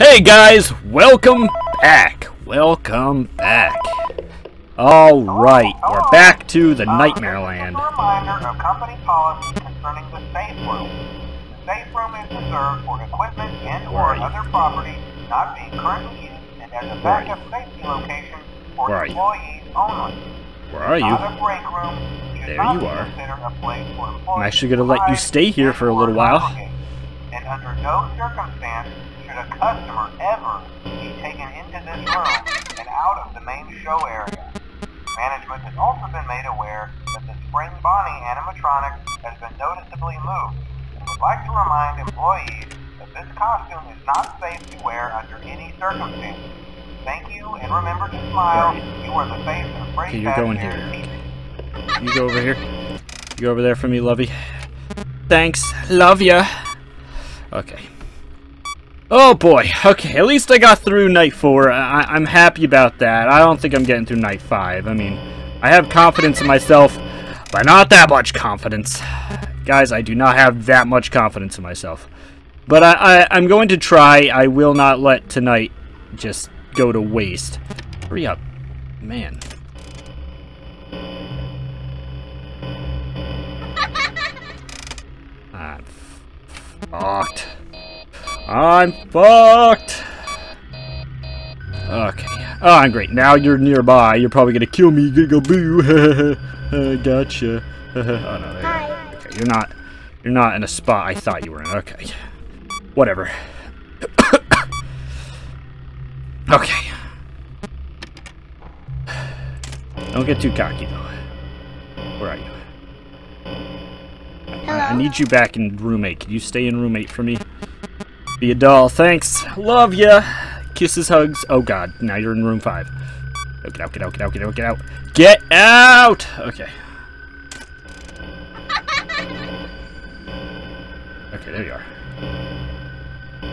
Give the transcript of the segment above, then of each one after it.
Hey guys, welcome back. Welcome back. All right, we're back to the Nightmare Land. Reminder of company policy concerning the safe room. The safe room is reserved for equipment and or Right. other property not being currently used and as a Right. safety location for Right. employees only. Where are you? Not a break room. should There you are. considered a place for employees I'm actually gonna let you stay here for a little while. And under no circumstance a customer ever be taken into this room and out of the main show area. Management has also been made aware that the Spring Bonnie animatronic has been noticeably moved and would like to remind employees that this costume is not safe to wear under any circumstances. Thank you and remember to smile. Right. You are the face of Brave Okay, you're going here. You go over here. You go over there for me, lovey. Thanks. Love ya. Okay. Oh boy. Okay, at least I got through night four. I I'm happy about that. I don't think I'm getting through night five. I mean, I have confidence in myself, but not that much confidence. Guys, I do not have that much confidence in myself. But I, I, I'm going to try. I will not let tonight just go to waste. Hurry up. Man. Ah, I'm fucked. I'm fucked. Okay. Oh, I'm great. Now you're nearby. You're probably gonna kill me. Giggle boo. Uh, gotcha. oh no, there you are. Okay, you're not. You're not in a spot I thought you were in. Okay. Whatever. okay. Don't get too cocky though. Where are you? I, I need you back in roommate. Can you stay in roommate for me? Be a doll. Thanks. Love ya. Kisses, hugs. Oh god. Now you're in room five. Oh, get out, get out, get out, get out, get out. Get out! Okay. Okay, there you are.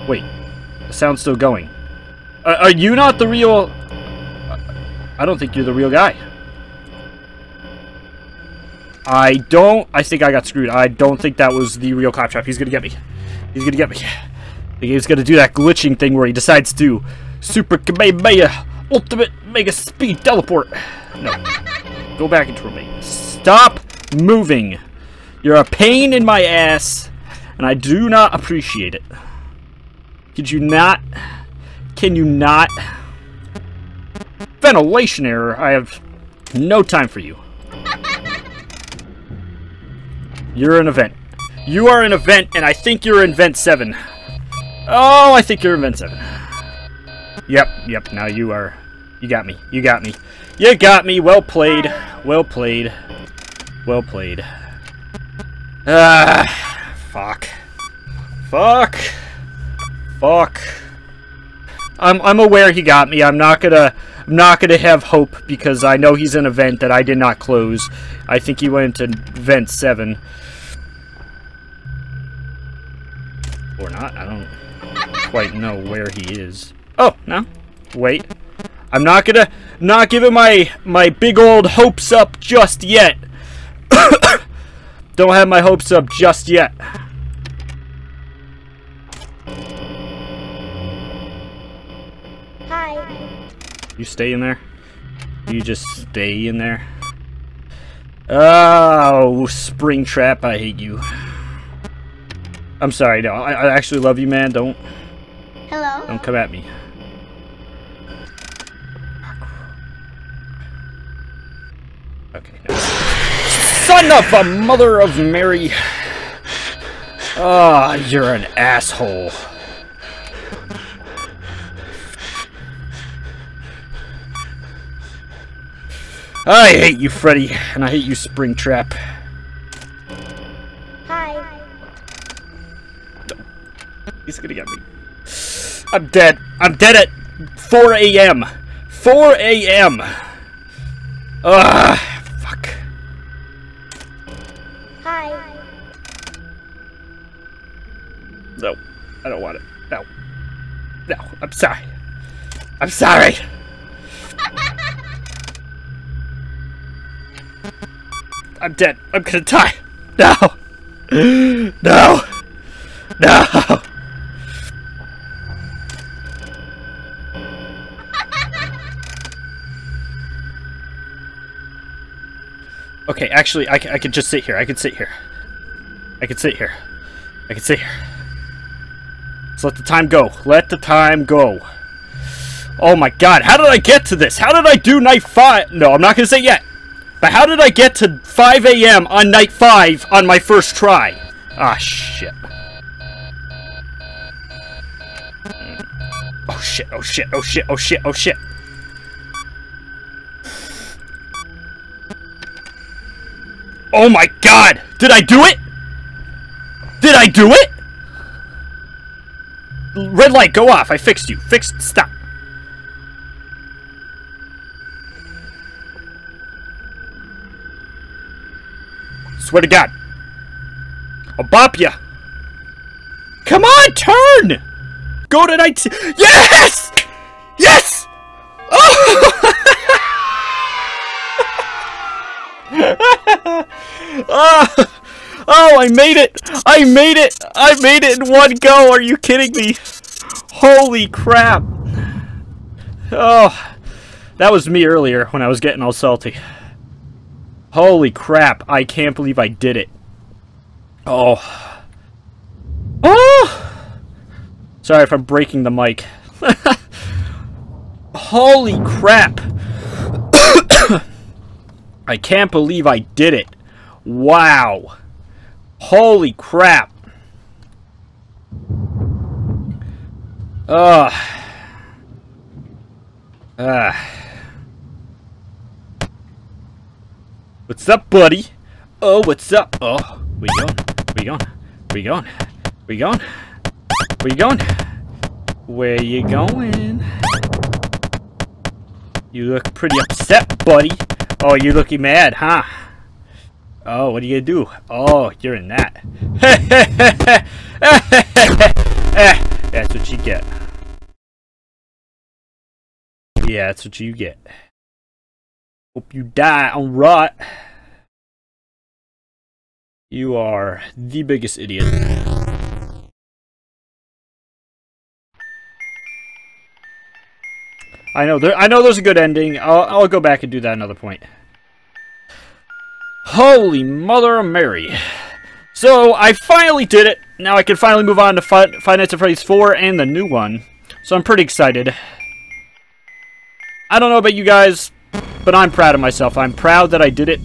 Wait. The sound's still going. Are you not the real... I don't think you're the real guy. I don't... I think I got screwed. I don't think that was the real Claptrap. He's gonna get me. He's gonna get me. He's gonna do that glitching thing where he decides to Super Kamehameha Ultimate Mega Speed Teleport. No. Go back into roommate. Stop moving. You're a pain in my ass, and I do not appreciate it. Could you not? Can you not? Ventilation error. I have no time for you. You're an event. You are an event, and I think you're in vent 7. Oh, I think you're in vent 7. Yep, yep, now you are... You got me. You got me. You got me. Well played. Well played. Well played. Ah, fuck. Fuck. Fuck. I'm I'm aware he got me. I'm not gonna I'm not gonna have hope because I know he's an event that I did not close. I think he went into vent seven. Or not, I don't quite know where he is. Oh, no. Wait. I'm not gonna not giving my my big old hopes up just yet. don't have my hopes up just yet. Hi. You stay in there? You just stay in there? Oh, Springtrap, I hate you. I'm sorry, no, I, I actually love you, man. Don't Hello. Don't come at me. Okay. No. Son of a mother of Mary! Ah, you're an asshole. I hate you, Freddy, and I hate you, Springtrap. Hi. He's gonna get me. I'm dead. I'm dead at 4 a.m. 4 a.m. Ugh. Fuck. Hi. No. I don't want it. No. No. I'm sorry. I'm sorry. I'm dead. I'm gonna die. No. No. No. Actually, I, I could just sit here. I could sit here. I could sit here. I could sit here. Let's let the time go. Let the time go. Oh my god, how did I get to this? How did I do night 5? No, I'm not going to say yet. But how did I get to 5 a.m. on night 5 on my first try? Ah, shit. Oh shit, oh shit, oh shit, oh shit, oh shit. Oh my god! Did I do it? Did I do it? Red light, go off. I fixed you. Fixed. Stop. Swear to God. I'll bop ya. Come on, turn! Go to 19. Yes! Yes! Oh! oh! Oh, I made it! I made it! I made it in one go! Are you kidding me? Holy crap! Oh, that was me earlier when I was getting all salty. Holy crap, I can't believe I did it. Oh. Oh! Sorry if I'm breaking the mic. Holy crap! I can't believe I did it. Wow. Holy crap. Ugh. Uh. What's up, buddy? Oh, what's up? Oh, where you going? Where you going? Where you going? Where you going? Where you going? Where you going? You look pretty upset, buddy. Oh, you looking mad, huh? Oh, what are you gonna do? Oh, you're in that. that's what you get. Yeah, that's what you get. Hope you die on rot. You are the biggest idiot. I know there. I know there's a good ending. I'll, I'll go back and do that another point. Holy Mother of Mary. So, I finally did it. Now I can finally move on to Five Nights at Freddy's 4 and the new one. So I'm pretty excited. I don't know about you guys, but I'm proud of myself. I'm proud that I did it.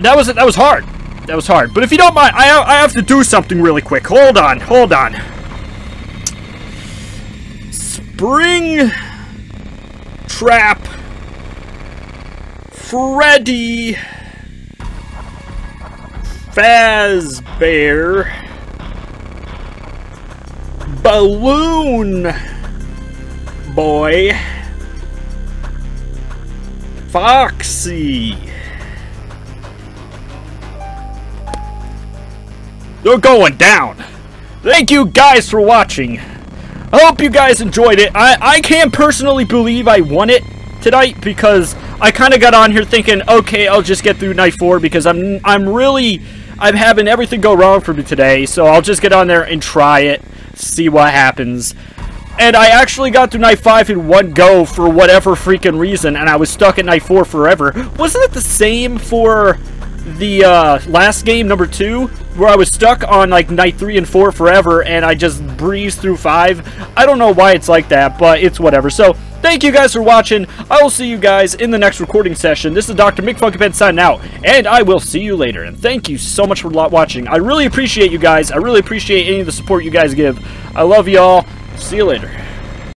That was that was hard. That was hard. But if you don't mind, I, I have to do something really quick. Hold on, hold on. Spring Trap Freddy Fazbear Balloon Boy Foxy They're going down. Thank you guys for watching. I hope you guys enjoyed it. I, I can't personally believe I won it tonight because I kind of got on here thinking, okay, I'll just get through night four because I'm I'm really I'm having everything go wrong for me today. So I'll just get on there and try it, see what happens. And I actually got through night five in one go for whatever freaking reason, and I was stuck at night four forever. Wasn't it the same for the uh, last game, number two, where I was stuck on like night three and four forever, and I just breezed through five. I don't know why it's like that, but it's whatever. So, thank you guys for watching. I will see you guys in the next recording session. This is Dr. McFunkyPants signing out, and I will see you later. And thank you so much for watching. I really appreciate you guys. I really appreciate any of the support you guys give. I love y'all. See you later.